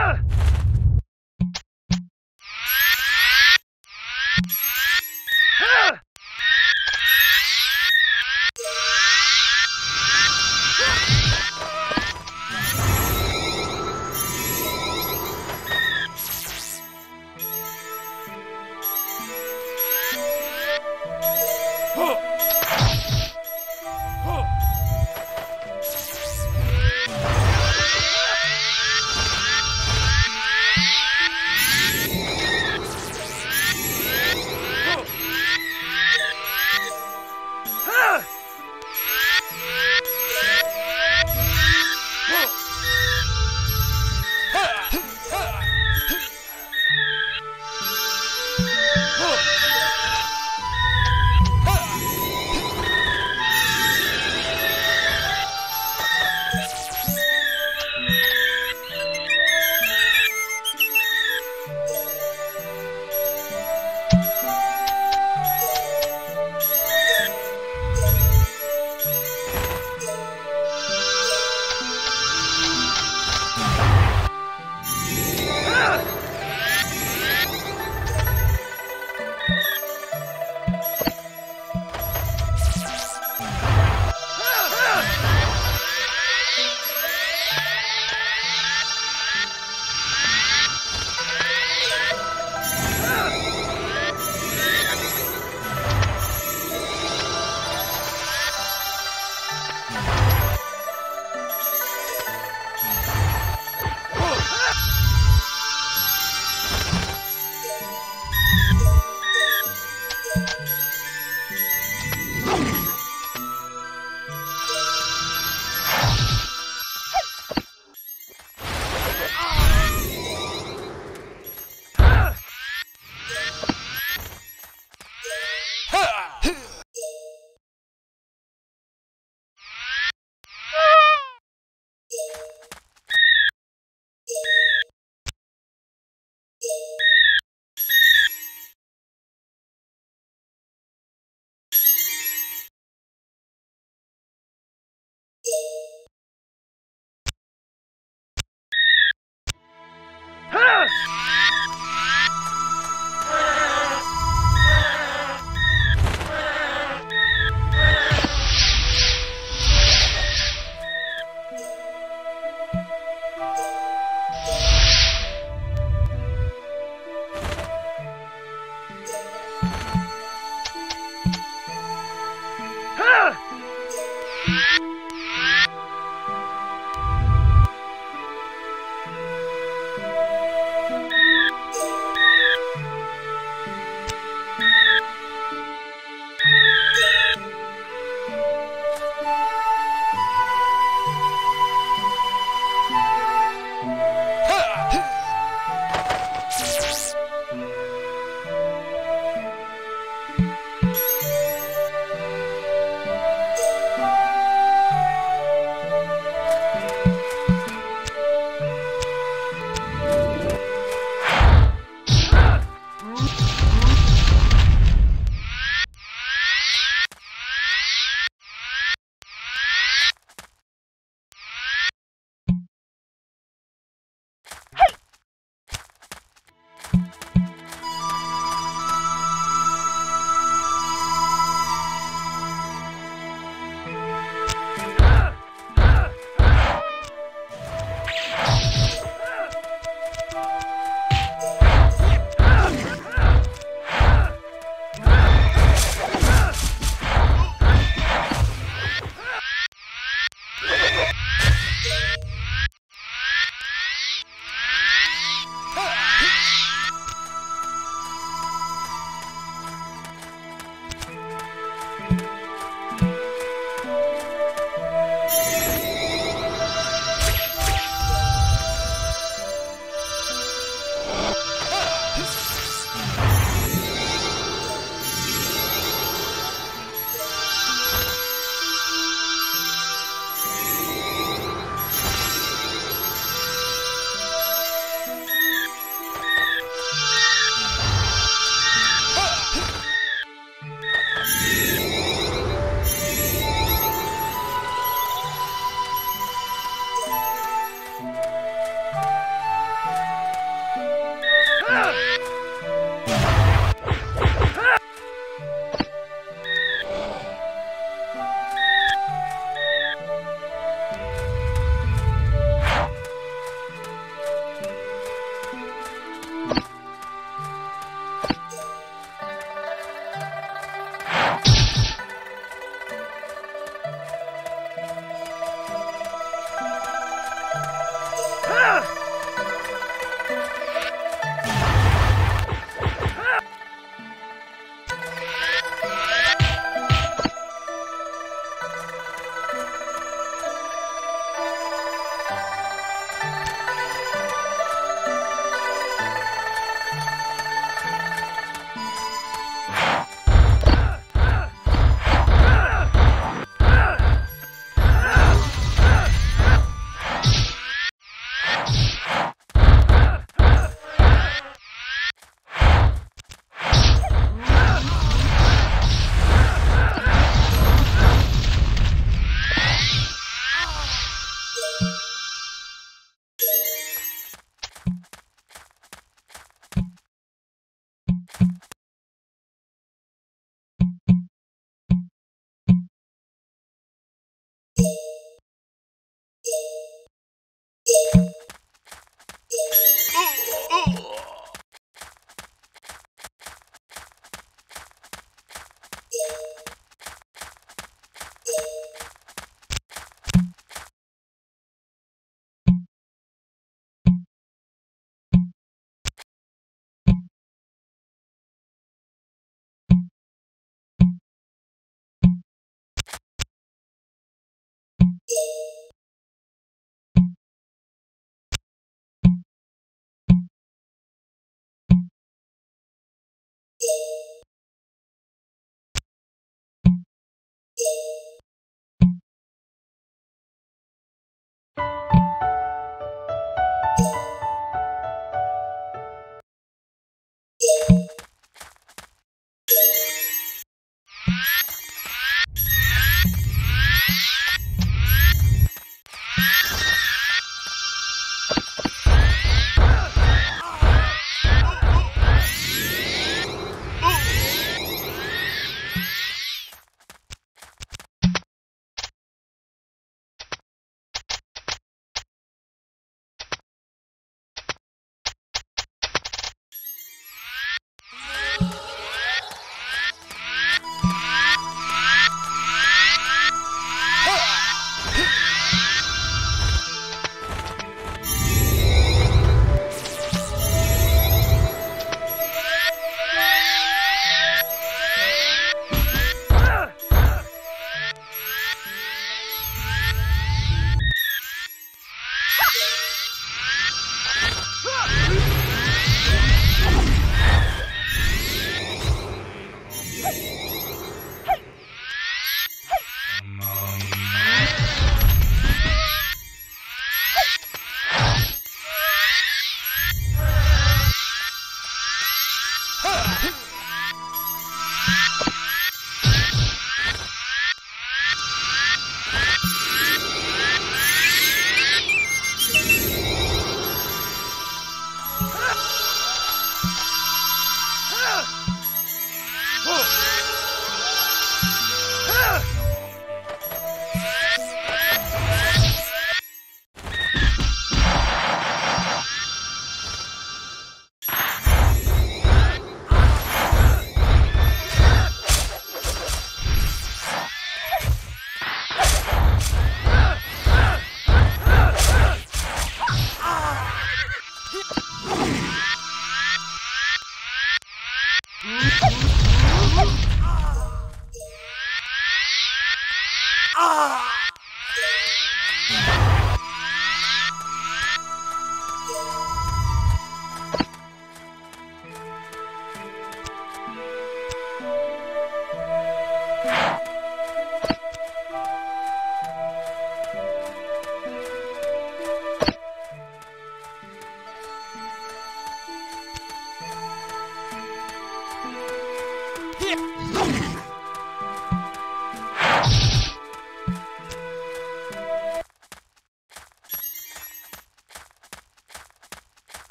Fire!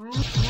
Mm-hmm.